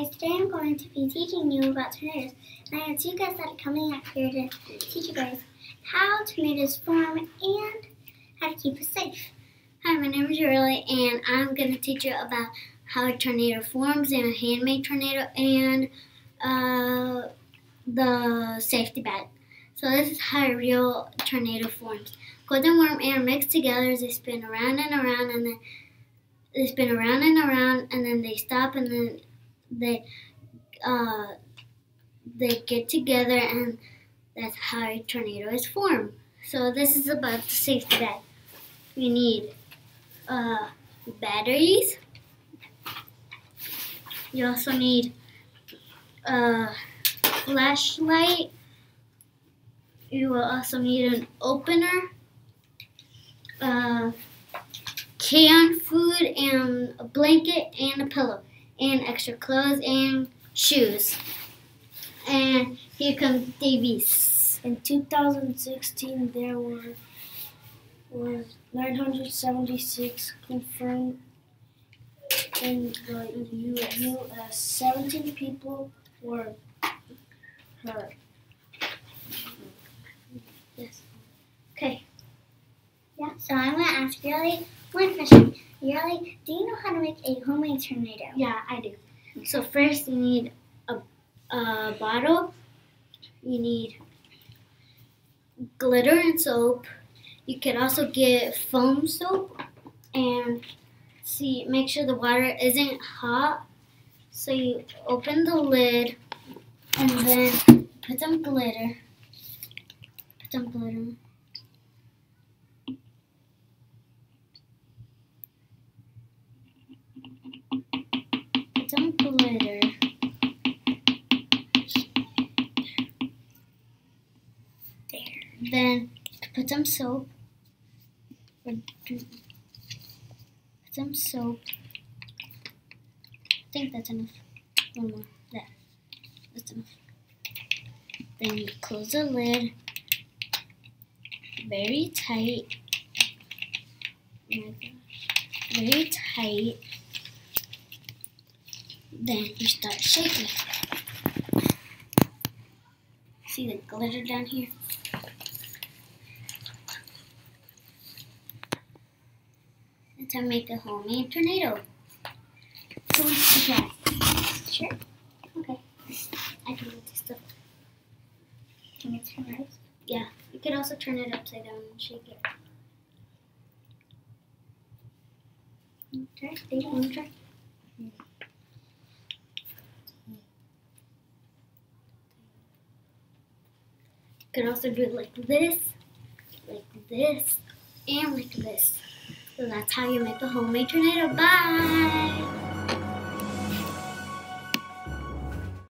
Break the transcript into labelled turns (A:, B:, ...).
A: guys, today I'm going to be teaching you about tornadoes. And I have two guests that are coming out here to teach you guys how tornadoes form and how to keep us safe. Hi, my name is Shirley and I'm going to teach you about how a tornado forms and a handmade tornado and uh, the safety bag. So this is how a real tornado forms. Cold and warm air mixed together as they spin around and around and then they spin around and around and then they stop and then they uh, they get together and that's how a tornado is formed. So this is about the safety bag. We need uh, batteries. You also need a flashlight. You will also need an opener, uh, canned food, and a blanket and a pillow and extra clothes and shoes. And here comes Deyvis.
B: In 2016, there were was 976 confirmed in the U.S. 17 people were hurt.
A: Yes. Okay. Yeah, so I'm going to ask Yali one question. Yali, do you know how to make a homemade tornado? Yeah, I do. So first you need a, a bottle. You need glitter and soap. You can also get foam soap and see make sure the water isn't hot. So you open the lid and then put some glitter. Put some glitter. Put some glitter. There. Then put some soap. Put some soap. I think that's enough. One more. There. That's enough. Then you close the lid very tight. Oh my gosh. Very tight. Then you start shaking. See the glitter down here? That's how I make a homemade tornado. So see that. Sure. Okay. I can do this stuff. Can you turn it? Yeah. You could also turn it upside down and shake it. Okay. Do you want to try? You could also do it like this, like this, and like this. So that's how you make a homemade tornado. Bye!